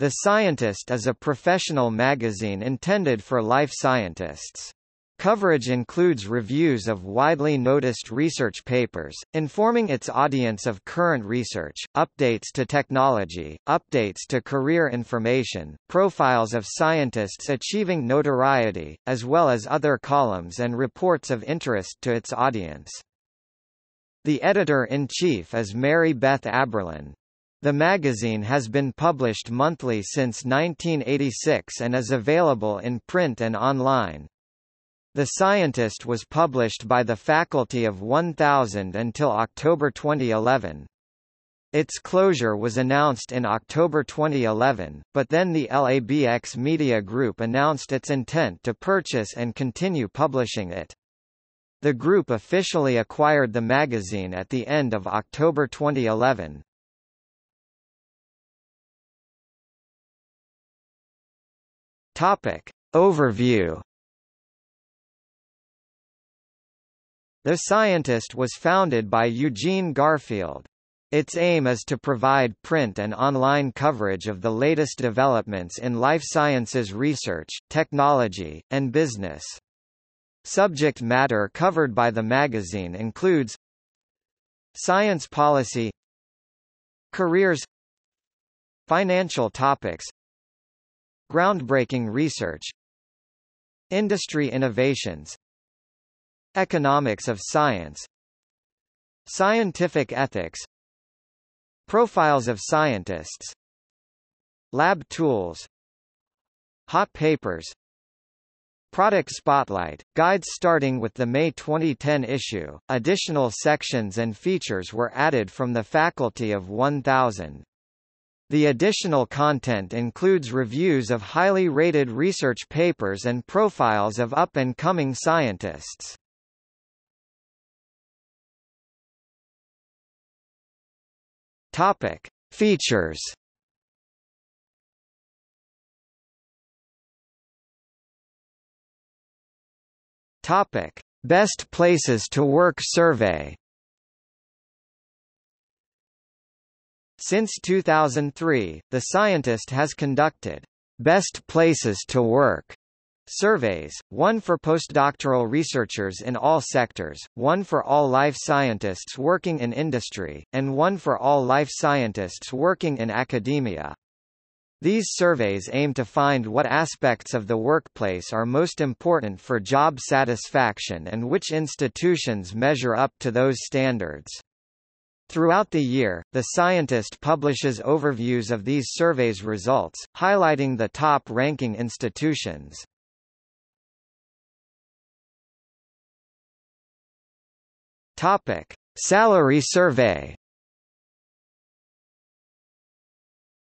The Scientist is a professional magazine intended for life scientists. Coverage includes reviews of widely noticed research papers, informing its audience of current research, updates to technology, updates to career information, profiles of scientists achieving notoriety, as well as other columns and reports of interest to its audience. The editor-in-chief is Mary Beth Aberlin. The magazine has been published monthly since 1986 and is available in print and online. The Scientist was published by the faculty of 1000 until October 2011. Its closure was announced in October 2011, but then the LABX Media Group announced its intent to purchase and continue publishing it. The group officially acquired the magazine at the end of October 2011. Topic. Overview The Scientist was founded by Eugene Garfield. Its aim is to provide print and online coverage of the latest developments in life sciences research, technology, and business. Subject matter covered by the magazine includes Science policy Careers Financial topics Groundbreaking research. Industry innovations. Economics of science. Scientific ethics. Profiles of scientists. Lab tools. Hot papers. Product Spotlight, guides starting with the May 2010 issue, additional sections and features were added from the faculty of 1000. The additional content includes reviews of highly rated research papers and profiles of up-and-coming scientists. Topic: Features. Topic: Best Places to Work Survey. Since 2003, The Scientist has conducted Best Places to Work surveys, one for postdoctoral researchers in all sectors, one for all life scientists working in industry, and one for all life scientists working in academia. These surveys aim to find what aspects of the workplace are most important for job satisfaction and which institutions measure up to those standards. Throughout the year, the scientist publishes overviews of these surveys' results, highlighting the top-ranking institutions. Topic: Salary survey.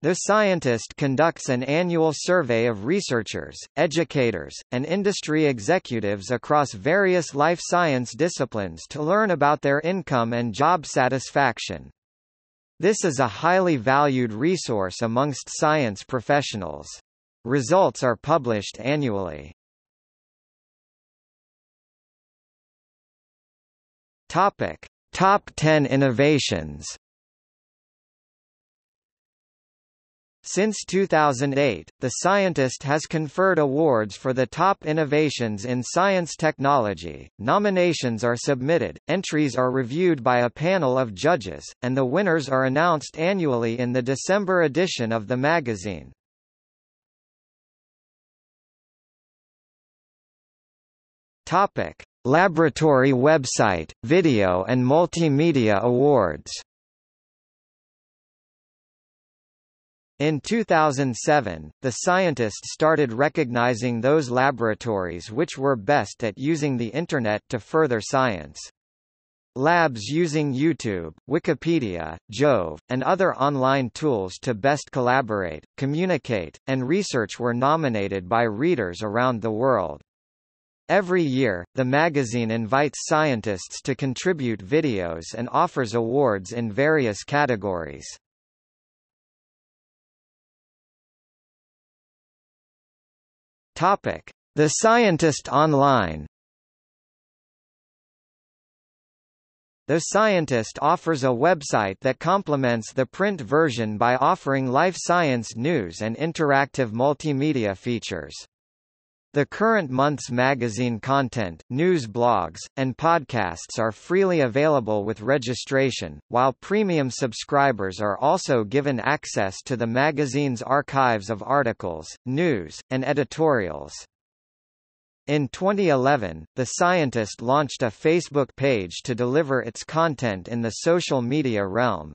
The Scientist conducts an annual survey of researchers, educators, and industry executives across various life science disciplines to learn about their income and job satisfaction. This is a highly valued resource amongst science professionals. Results are published annually. Topic: Top 10 innovations. Since 2008, The Scientist has conferred awards for the top innovations in science technology. Nominations are submitted, entries are reviewed by a panel of judges, and the winners are announced annually in the December edition of the magazine. Topic: Laboratory website, video and multimedia awards In 2007, the Scientist started recognizing those laboratories which were best at using the Internet to further science. Labs using YouTube, Wikipedia, Jove, and other online tools to best collaborate, communicate, and research were nominated by readers around the world. Every year, the magazine invites scientists to contribute videos and offers awards in various categories. Topic: The Scientist Online. The Scientist offers a website that complements the print version by offering life science news and interactive multimedia features. The current month's magazine content, news blogs, and podcasts are freely available with registration, while premium subscribers are also given access to the magazine's archives of articles, news, and editorials. In 2011, The Scientist launched a Facebook page to deliver its content in the social media realm.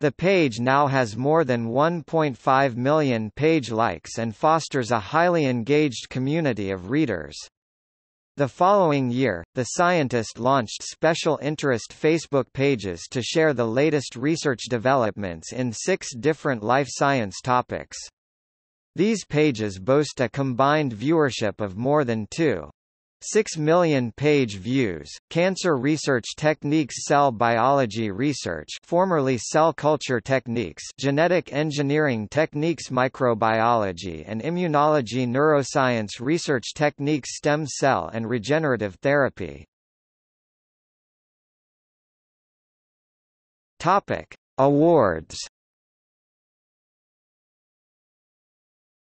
The page now has more than 1.5 million page likes and fosters a highly engaged community of readers. The following year, The Scientist launched special interest Facebook pages to share the latest research developments in six different life science topics. These pages boast a combined viewership of more than 2. 6 million page views. Cancer Research Techniques Cell Biology Research formerly Cell Culture Techniques Genetic Engineering Techniques Microbiology and Immunology Neuroscience Research Techniques Stem Cell and Regenerative Therapy Topic. Awards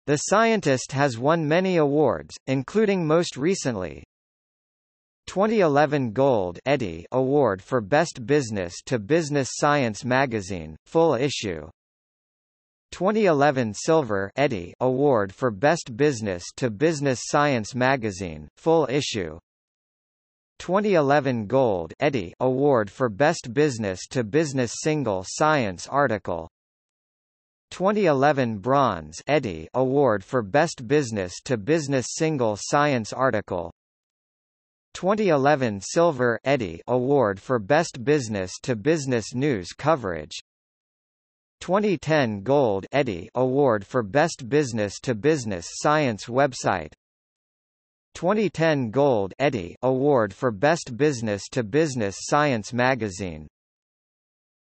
The Scientist has won many awards, including most recently 2011 Gold Eddie Award for Best Business to Business Science Magazine, full issue. 2011 Silver Eddie Award for Best Business to Business Science Magazine, full issue. 2011 Gold Eddie Award for Best Business to Business Single Science Article 2011 Bronze Eddie Award for Best Business to Business Single Science Article. 2011 Silver Eddie Award for Best Business to Business News Coverage. 2010 Gold Eddie Award for Best Business to Business Science Website. 2010 Gold Eddie Award for Best Business to Business Science Magazine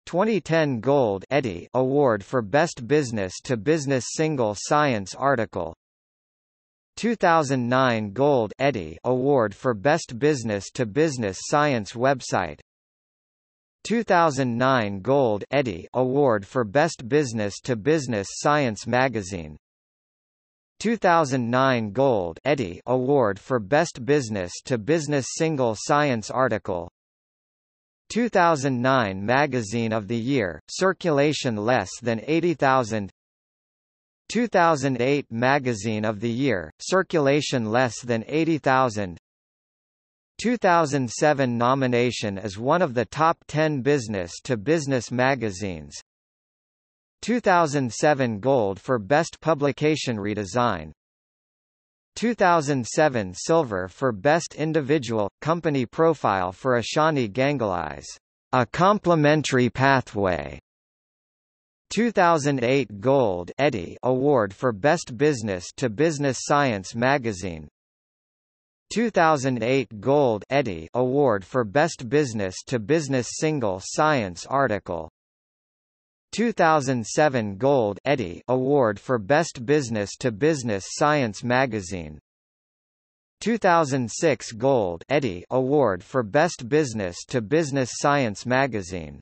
2010 Gold Eddie Award for Best Business to Business Single Science Article. 2009 Gold Eddie Award for Best Business to Business Science Website. 2009 Gold Eddie Award for Best Business to Business Science Magazine. 2009 Gold Eddie Award for Best Business to Business Single Science Article 2009 Magazine of the Year, circulation less than 80,000 2008 Magazine of the Year, circulation less than 80,000 2007 nomination as one of the top 10 business-to-business -business magazines. 2007 Gold for Best Publication Redesign 2007 Silver for Best Individual, Company Profile for Ashani Gangulis, A Complementary Pathway. 2008 Gold Eddie Award for Best Business to Business Science Magazine 2008 Gold Eddie Award for Best Business to Business Single Science Article 2007 Gold Eddie Award for Best Business to Business Science Magazine. 2006 Gold Eddie Award for Best Business to Business Science Magazine